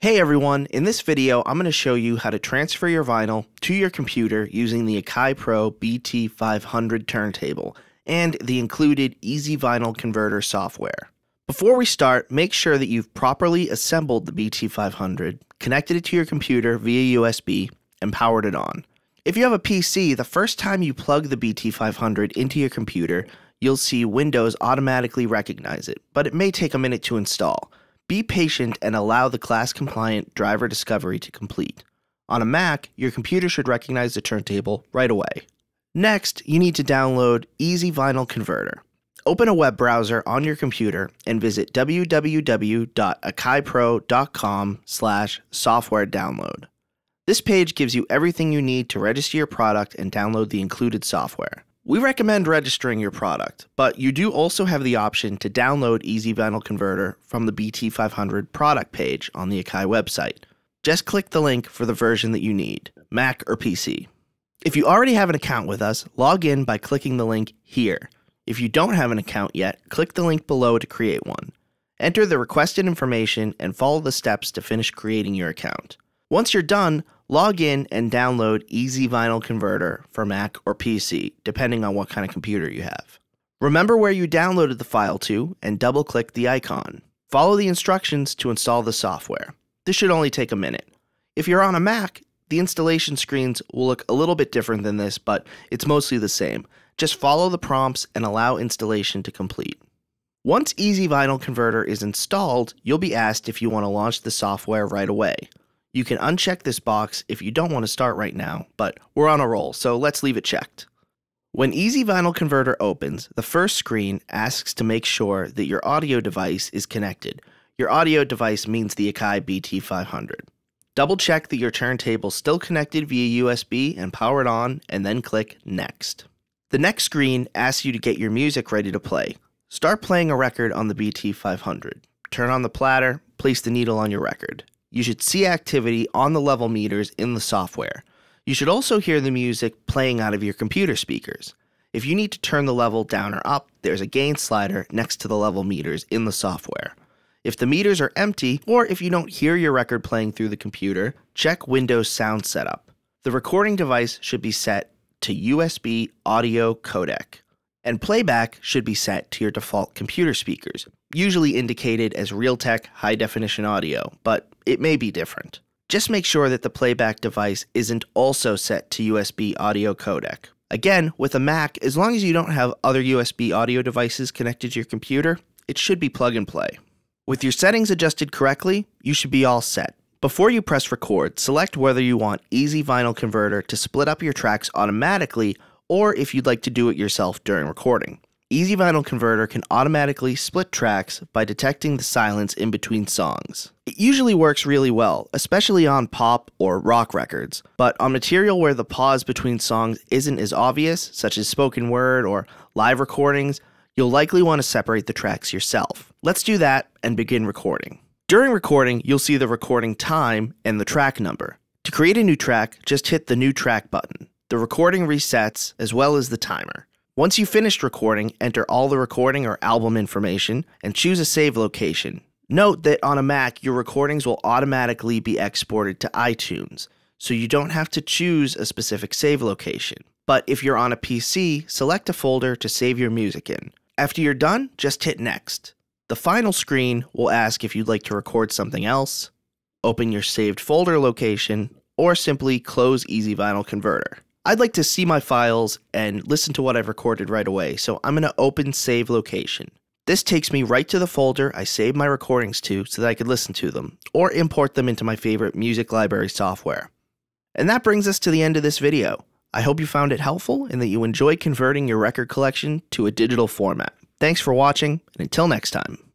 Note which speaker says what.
Speaker 1: Hey everyone, in this video I'm going to show you how to transfer your vinyl to your computer using the Akai Pro BT500 turntable and the included EZ Vinyl Converter software. Before we start, make sure that you've properly assembled the BT500, connected it to your computer via USB, and powered it on. If you have a PC, the first time you plug the BT500 into your computer, you'll see Windows automatically recognize it, but it may take a minute to install. Be patient and allow the class compliant driver discovery to complete. On a Mac, your computer should recognize the turntable right away. Next, you need to download EZ Vinyl Converter. Open a web browser on your computer and visit www.akaipro.com slash software download. This page gives you everything you need to register your product and download the included software. We recommend registering your product, but you do also have the option to download EZ Vinyl Converter from the BT500 product page on the Akai website. Just click the link for the version that you need, Mac or PC. If you already have an account with us, log in by clicking the link here. If you don't have an account yet, click the link below to create one. Enter the requested information and follow the steps to finish creating your account. Once you're done, log in and download EZ Vinyl Converter for Mac or PC, depending on what kind of computer you have. Remember where you downloaded the file to and double click the icon. Follow the instructions to install the software. This should only take a minute. If you're on a Mac, the installation screens will look a little bit different than this, but it's mostly the same. Just follow the prompts and allow installation to complete. Once EZ Vinyl Converter is installed, you'll be asked if you want to launch the software right away. You can uncheck this box if you don't want to start right now, but we're on a roll, so let's leave it checked. When EZ Vinyl Converter opens, the first screen asks to make sure that your audio device is connected. Your audio device means the Akai BT500. Double check that your turntable is still connected via USB and power it on, and then click Next. The next screen asks you to get your music ready to play. Start playing a record on the BT500. Turn on the platter, place the needle on your record you should see activity on the level meters in the software. You should also hear the music playing out of your computer speakers. If you need to turn the level down or up, there's a gain slider next to the level meters in the software. If the meters are empty, or if you don't hear your record playing through the computer, check Windows Sound Setup. The recording device should be set to USB audio codec and playback should be set to your default computer speakers, usually indicated as Realtek high definition audio, but it may be different. Just make sure that the playback device isn't also set to USB audio codec. Again, with a Mac, as long as you don't have other USB audio devices connected to your computer, it should be plug and play. With your settings adjusted correctly, you should be all set. Before you press record, select whether you want EZ Vinyl Converter to split up your tracks automatically or if you'd like to do it yourself during recording. EZ Vinyl Converter can automatically split tracks by detecting the silence in between songs. It usually works really well, especially on pop or rock records, but on material where the pause between songs isn't as obvious, such as spoken word or live recordings, you'll likely want to separate the tracks yourself. Let's do that and begin recording. During recording, you'll see the recording time and the track number. To create a new track, just hit the New Track button the recording resets as well as the timer. Once you've finished recording, enter all the recording or album information and choose a save location. Note that on a Mac, your recordings will automatically be exported to iTunes, so you don't have to choose a specific save location. But if you're on a PC, select a folder to save your music in. After you're done, just hit Next. The final screen will ask if you'd like to record something else, open your saved folder location, or simply close EZ Vinyl Converter. I'd like to see my files and listen to what I've recorded right away, so I'm going to open Save Location. This takes me right to the folder I saved my recordings to so that I could listen to them, or import them into my favorite music library software. And that brings us to the end of this video. I hope you found it helpful and that you enjoy converting your record collection to a digital format. Thanks for watching, and until next time.